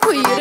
queer.